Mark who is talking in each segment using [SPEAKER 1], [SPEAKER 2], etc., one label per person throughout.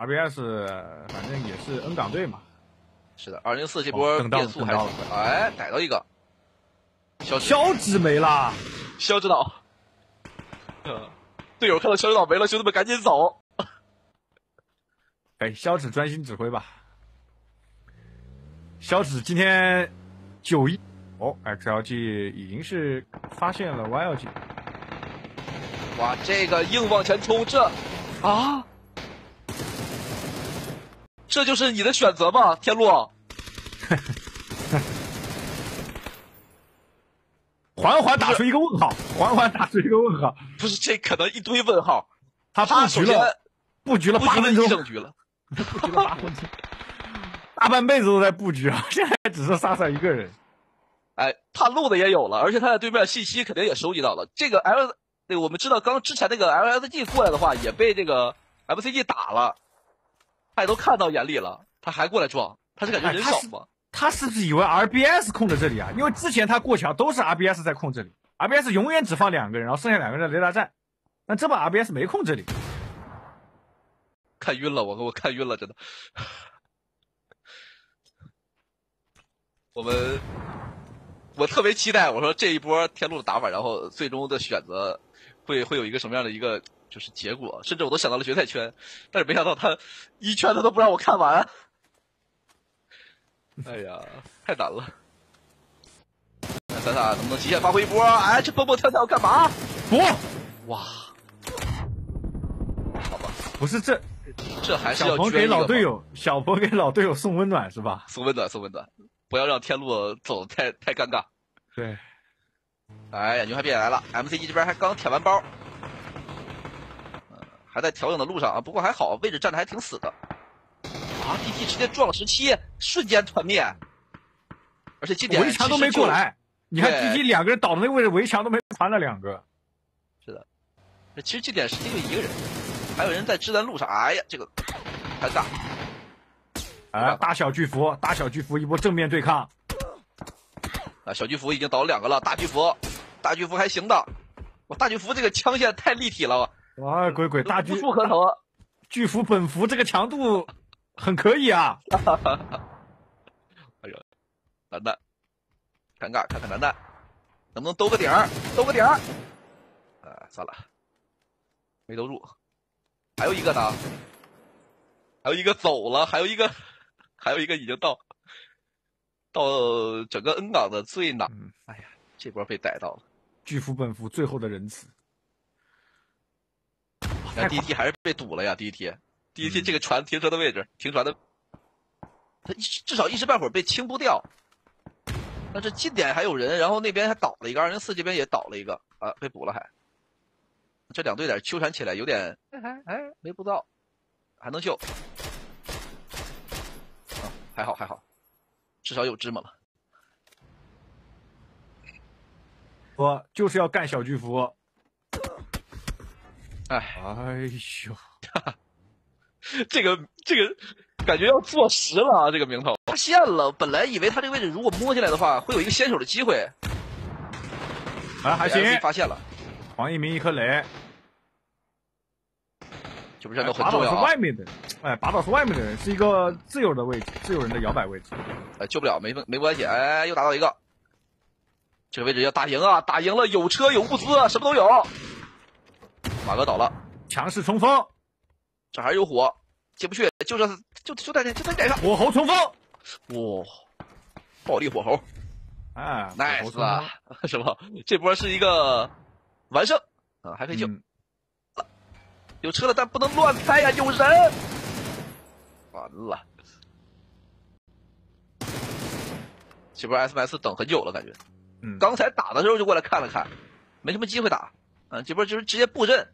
[SPEAKER 1] RBS 反正也是 N 港队嘛。
[SPEAKER 2] 是的，二零四这波
[SPEAKER 1] 等到
[SPEAKER 2] 变速还是快。哎，逮到一个，小指
[SPEAKER 1] 肖指没了，
[SPEAKER 2] 肖指导，嗯，队友看到肖指导没了，兄弟们赶紧走。
[SPEAKER 1] 哎，肖指专心指挥吧。肖指今天九一哦，XLG 已经是发现了 YLG，
[SPEAKER 2] 哇，这个硬往前冲，这啊，这就是你的选择吗？天路，
[SPEAKER 1] 缓缓打出一个问号，缓缓打出一个问号。
[SPEAKER 2] 不是这可能一堆问号。
[SPEAKER 1] 他布局了，布局了八分钟，
[SPEAKER 2] 整局了，
[SPEAKER 1] 布局了八分钟，大半辈子都在布局啊，现在只剩萨萨一个人。
[SPEAKER 2] 哎，探路的也有了，而且他在对面信息肯定也收集到了。这个 L，那个我们知道，刚之前那个 LSG 过来的话，也被这个 MCG 打了，他也都看到眼里了，他还过来撞，他是感觉人少吗？
[SPEAKER 1] 他是不是以为 RBS 控制这里啊？因为之前他过桥都是 RBS 在控这里，RBS 永远只放两个人，然后剩下两个人在雷达站。那这把 RBS 没控这里，
[SPEAKER 2] 看晕了，我我看晕了，真的。我们，我特别期待，我说这一波天路的打法，然后最终的选择会会有一个什么样的一个就是结果，甚至我都想到了决赛圈，但是没想到他一圈他都不让我看完。哎呀，太难了。看咱俩能不能极限发挥一波？哎，这蹦蹦跳跳干嘛？
[SPEAKER 1] 不，
[SPEAKER 2] 哇，好吧，
[SPEAKER 1] 不是这
[SPEAKER 2] 这还是
[SPEAKER 1] 小鹏给老队友，小鹏给老队友送温暖是吧？
[SPEAKER 2] 送温暖，送温暖，不要让天路走得太太尴尬。
[SPEAKER 1] 对，
[SPEAKER 2] 哎呀，牛排变来了，MCG 这边还刚舔完包，呃还在调整的路上啊。不过还好，位置站的还挺死的。啊，DT 直接撞了十七，瞬间团灭，而且近点
[SPEAKER 1] 围墙都没过来。你看
[SPEAKER 2] 对
[SPEAKER 1] GT 两个人倒的那个位置，围墙都没传了两个。
[SPEAKER 2] 是的其实近点实际就一个人，还有人在支援路上。哎呀，这个太大。
[SPEAKER 1] 哎，大小巨幅，大小巨幅一波正面对抗。
[SPEAKER 2] 啊，小巨幅已经倒了两个了，大巨幅，大巨幅还行的。我大巨幅这个枪线太立体了，
[SPEAKER 1] 哇，鬼鬼大巨
[SPEAKER 2] 出河头。
[SPEAKER 1] 巨幅本幅这个强度很可以啊。
[SPEAKER 2] 哎呦，楠楠，尴尬，看看楠楠能不能兜个顶儿，兜个顶儿。啊，算了，没兜住。还有一个呢，还有一个走了，还有一个，还有一个已经到到整个 N 港的最南。
[SPEAKER 1] 嗯
[SPEAKER 2] 哎呀，这波被逮到了。
[SPEAKER 1] 巨幅本幅最后的仁慈。
[SPEAKER 2] 那 DT 还是被堵了呀第一梯，第一梯这个船停车的位置，停船的，他一至少一时半会儿被清不掉。但是近点还有人，然后那边还倒了一个，二零四这边也倒了一个啊，被补了还。这两队点纠缠起来有点，哎哎哎，没补到，还能救。啊，还好还好，至少有芝麻了。
[SPEAKER 1] 我就是要干小巨幅。
[SPEAKER 2] 哎，
[SPEAKER 1] 哎呦，
[SPEAKER 2] 这个这个感觉要坐实了啊！这个名头发现了，本来以为他这个位置如果摸进来的话，会有一个先手的机会。
[SPEAKER 1] 啊还行
[SPEAKER 2] 发现了，
[SPEAKER 1] 黄一鸣一颗雷，
[SPEAKER 2] 这波战斗很重要啊！
[SPEAKER 1] 外面的人，哎，拔倒是外面的人，是一个自由的位置，自由人的摇摆位置。
[SPEAKER 2] 哎，救不了，没没关系。哎，又打到一个，这个位置要打赢啊！打赢了，有车有物资，什么都有。马哥倒了，
[SPEAKER 1] 强势冲锋，
[SPEAKER 2] 这还有火，进不去，就这就就在这就在点上。
[SPEAKER 1] 火猴冲锋，
[SPEAKER 2] 哇、暴力火猴
[SPEAKER 1] 啊
[SPEAKER 2] ，nice 啊，是吧？这波是一个完胜啊，还可以救。
[SPEAKER 1] 嗯
[SPEAKER 2] 有车了，但不能乱开呀、有人。完了，这波 SMS 等很久了，感觉。
[SPEAKER 1] 嗯，
[SPEAKER 2] 刚才打的时候就过来看了看，没什么机会打。嗯，这波就是直接布阵，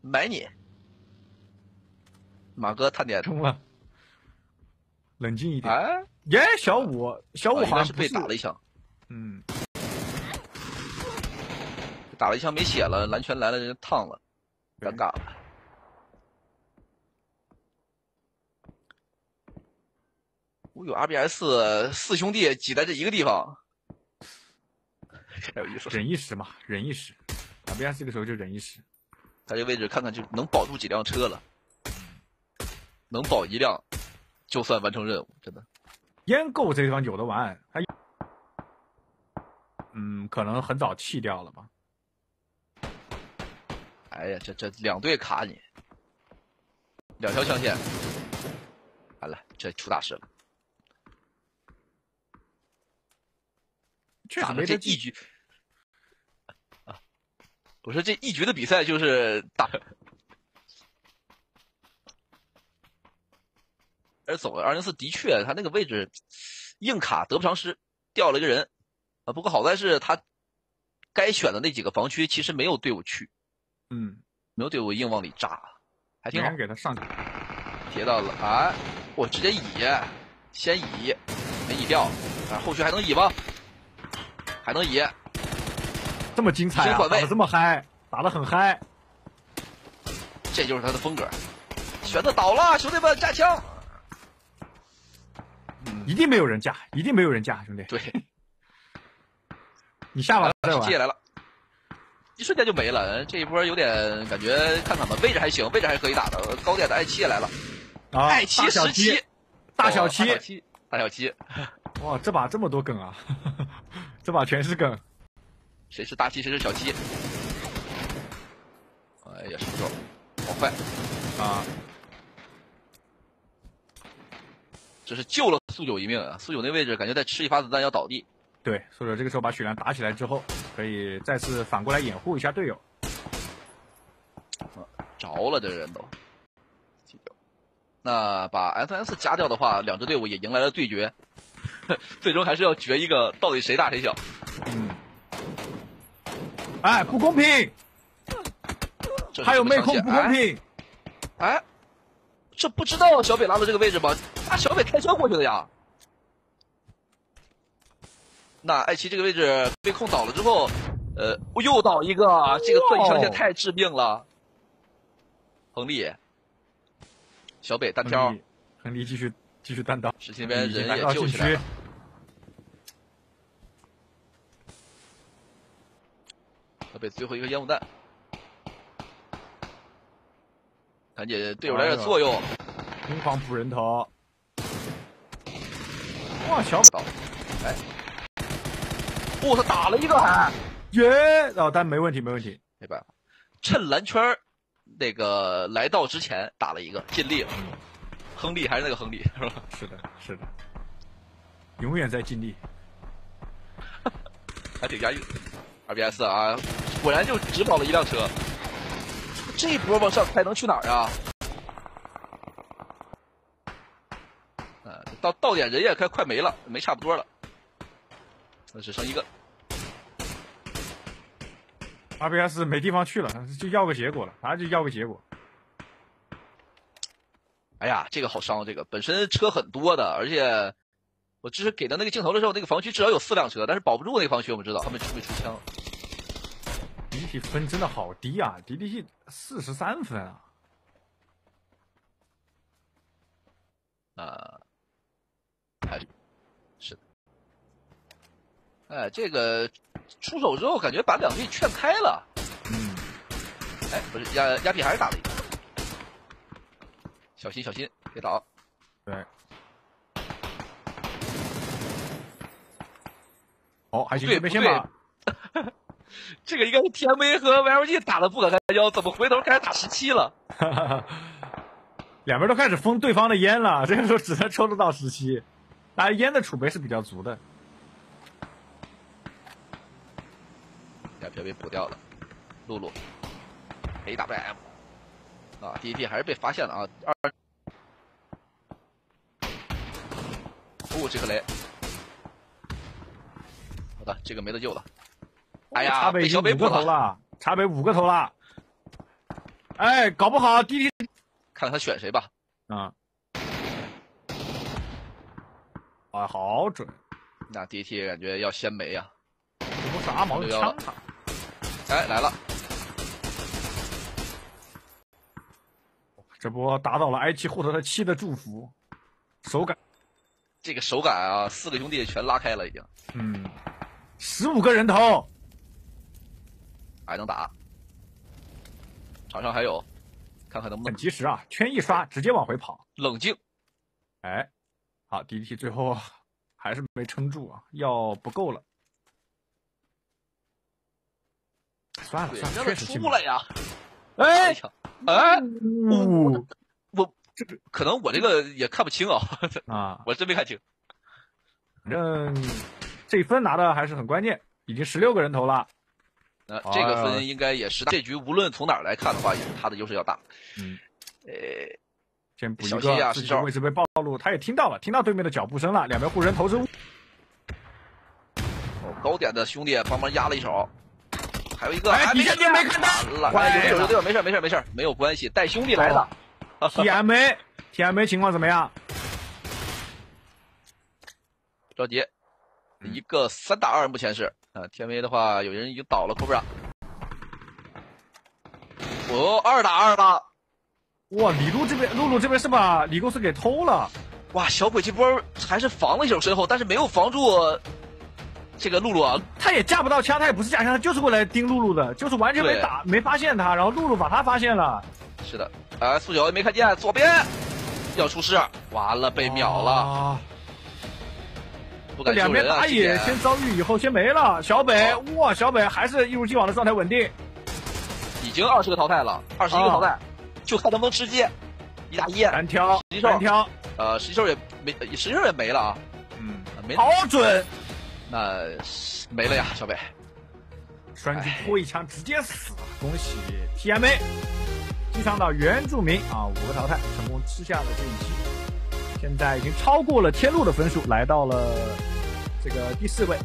[SPEAKER 2] 买你。马哥探点，
[SPEAKER 1] 中了，冷静一点。
[SPEAKER 2] 哎，
[SPEAKER 1] 耶，小五，小五好像不是
[SPEAKER 2] 打了一枪，
[SPEAKER 1] 嗯，
[SPEAKER 2] 打了一枪没血了，蓝拳来了，人家烫了，尴尬了。我有 RBS 四兄弟挤在这一个地方，太有意思了。
[SPEAKER 1] 忍一时嘛，忍一时。RBS 这个时候就忍一时。
[SPEAKER 2] 他这位置看看就能保住几辆车了。能保一辆，就算完成任务，真的。
[SPEAKER 1] 烟够这地方有的玩，还嗯，可能很早弃掉了吧。
[SPEAKER 2] 哎呀，这这两队卡你，两条枪线，完了，这出大事了。
[SPEAKER 1] 确实
[SPEAKER 2] 打。的这一局啊，我说这一局的比赛就是打，而走了二零四的确，他那个位置硬卡得不偿失，掉了一个人啊。不过好在是他该选的那几个防区其实没有队伍去，
[SPEAKER 1] 嗯，
[SPEAKER 2] 没有队伍硬往里扎，还挺好。
[SPEAKER 1] 给他上去。
[SPEAKER 2] 贴到了，哎，我直接乙，先乙，没乙掉，啊，后续还能乙吗？还能乙，
[SPEAKER 1] 这么精彩啊！打的这么嗨，打的很嗨。
[SPEAKER 2] 这就是他的风格。选择倒了，兄弟们架枪。
[SPEAKER 1] 一定没有人架，一定没有人架，兄弟，
[SPEAKER 2] 对，
[SPEAKER 1] 你下吧，再玩
[SPEAKER 2] 接。来了，一瞬间就没了。这一波有点感觉，看看吧，位置还行，位置还是可以打的。高点的艾七也来了，
[SPEAKER 1] 啊，
[SPEAKER 2] 爱七十七，
[SPEAKER 1] 大小七
[SPEAKER 2] 哦大小，七，大小七，
[SPEAKER 1] 哇，这把这么多梗啊，这把全是梗。
[SPEAKER 2] 谁是大七，谁是小七？哎呀，什么时候？好快！
[SPEAKER 1] 啊，
[SPEAKER 2] 这是救了苏九一命啊！苏九那位置感觉再吃一发子弹要倒地。
[SPEAKER 1] 对，所以说这个时候把血量打起来之后，可以再次反过来掩护一下队友。
[SPEAKER 2] 着了，这人都。那把 S S 加掉的话，两支队伍也迎来了对决，最终还是要决一个到底谁大谁小。
[SPEAKER 1] 嗯，哎，不公平，还有妹控不公。平。
[SPEAKER 2] 哎，哎这不知道小北拉到这个位置吗？啊，小北开车过去的呀。那爱奇这个位置被控倒了之后，呃，我又倒一个，这个特异枪械太致命了。亨利，小北单挑
[SPEAKER 1] 亨，利，继续继续单刀，
[SPEAKER 2] 是这边人也救起来了。。小北最后一个烟雾弹，赶紧队友来点作用。
[SPEAKER 1] 疯狂补人头。哇，小
[SPEAKER 2] 倒，哎，哦，他打了一个还，
[SPEAKER 1] 耶，哦，但没问题，没问题。
[SPEAKER 2] 没办法，趁蓝圈儿那个来到之前打了一个，尽力了。亨利还是那个亨利是吧？
[SPEAKER 1] 是的，是的，永远在尽力。
[SPEAKER 2] 还挺押韵。RBS 啊，果然就只跑了一辆车，这一波往上开能去哪儿啊？呃，到到点人也快快没了，没差不多了，那只剩一个。
[SPEAKER 1] RBS 没地方去了，就要个结果了，反正就要个结果。
[SPEAKER 2] 哎呀，这个好伤，这个本身车很多的，而且我只是给的那个镜头的时候，那个防区至少有四辆车，但是保不住那个防区，我们知道他们出没出枪。
[SPEAKER 1] DDT 分真的好低啊！DDT 四十三分啊！
[SPEAKER 2] 啊，还是是的，哎，这个出手之后感觉把两队劝开了，
[SPEAKER 1] 嗯，
[SPEAKER 2] 哎，不是压压皮还是打了一个，小心小心，别倒，
[SPEAKER 1] 对。哦，还行，
[SPEAKER 2] 不对
[SPEAKER 1] 这边先把
[SPEAKER 2] 这个应该是 TMA 和 YLG 打的不可开交，怎么回头开始打十七了？
[SPEAKER 1] 两边都开始封对方的烟了，这个时候只能抽得到十七，当然烟的储备是比较足的。
[SPEAKER 2] 压皮被补掉了，露露，AWM，啊，DT 还是被发现了啊，二，哦，这个雷，好的，这个没得救了。哎呀，
[SPEAKER 1] 茶北
[SPEAKER 2] 被
[SPEAKER 1] 已经五个头了，茶北五个头了。哎，搞不好 DT
[SPEAKER 2] 看看他选谁吧。
[SPEAKER 1] 啊，啊，好准！
[SPEAKER 2] 那 DT 感觉要先没呀、
[SPEAKER 1] 这不是阿毛的枪塔，
[SPEAKER 2] 哎，来了，
[SPEAKER 1] 这波打倒了 i 七，获得了七的祝福，手感，
[SPEAKER 2] 这个手感啊，四个兄弟全拉开了，已经
[SPEAKER 1] 嗯，十五个人头，
[SPEAKER 2] 还能打。场上还有，看看能不能
[SPEAKER 1] 很及时啊，圈一刷直接往回跑。
[SPEAKER 2] 冷静。
[SPEAKER 1] 哎，好，DDT 最后 还是没撑住啊，药不够了。算了
[SPEAKER 2] 对，
[SPEAKER 1] 算了，确实进不
[SPEAKER 2] 出来呀！
[SPEAKER 1] 哎
[SPEAKER 2] 哎，呀，哎，
[SPEAKER 1] 呜
[SPEAKER 2] 我这个可能我这个也看不清啊，
[SPEAKER 1] 啊，
[SPEAKER 2] 我真没看清。
[SPEAKER 1] 反正这一分拿的还是很关键，已经十六个人头了。
[SPEAKER 2] 那这个分应该也是这局无论从哪儿来看的话，也是他的优势要大。
[SPEAKER 1] 嗯，
[SPEAKER 2] 呃，
[SPEAKER 1] 先补一
[SPEAKER 2] 小心啊
[SPEAKER 1] 个，自己位置被暴露，他也听到了，听到对面的脚步声了，两边护人投掷物。
[SPEAKER 2] 高点的兄弟帮忙压了一手，还有一个，
[SPEAKER 1] 哎
[SPEAKER 2] 还
[SPEAKER 1] 底下你没看到
[SPEAKER 2] 完了，
[SPEAKER 1] 坏
[SPEAKER 2] 哎，有
[SPEAKER 1] 了
[SPEAKER 2] 队友，没事没事没事，没有关系，带兄弟来的。
[SPEAKER 1] TMA TMA 情况怎么样？
[SPEAKER 2] 着急，
[SPEAKER 1] 嗯
[SPEAKER 2] 一个三打二，目前是啊，TMA 的话，有人已经倒了 Cobra。哦，二打二了，
[SPEAKER 1] 哇，李璐这边，露露这边是把李公司给偷了。
[SPEAKER 2] 哇，小鬼这波还是防了一手身后，但是没有防住这个露露啊。
[SPEAKER 1] 他也架不到枪，他也不是架枪，他就是过来盯露露的，就是完全没打，没发现他，然后露露把他发现了，
[SPEAKER 2] 是的，啊，速九也没看见，左边要出事，完了被秒了，
[SPEAKER 1] 啊
[SPEAKER 2] 不敢啊！
[SPEAKER 1] 两边打野先遭遇以后先没了，小北
[SPEAKER 2] 哦
[SPEAKER 1] 哇，小北还是一如既往的状态稳定，
[SPEAKER 2] 已经二十个淘汰了，二十一个淘汰，就看能不能吃鸡，一打一，
[SPEAKER 1] 单挑单挑，
[SPEAKER 2] 呃，实际上也没，实际上也没了啊，
[SPEAKER 1] 嗯，
[SPEAKER 2] 没
[SPEAKER 1] 好准，
[SPEAKER 2] 那没了呀，小北。
[SPEAKER 1] 栓机拖一枪直接死，恭喜 TMA 击伤到原住民啊，五个淘汰，成功吃下了这一期，现在已经超过了天路的分数，来到了这个第四位。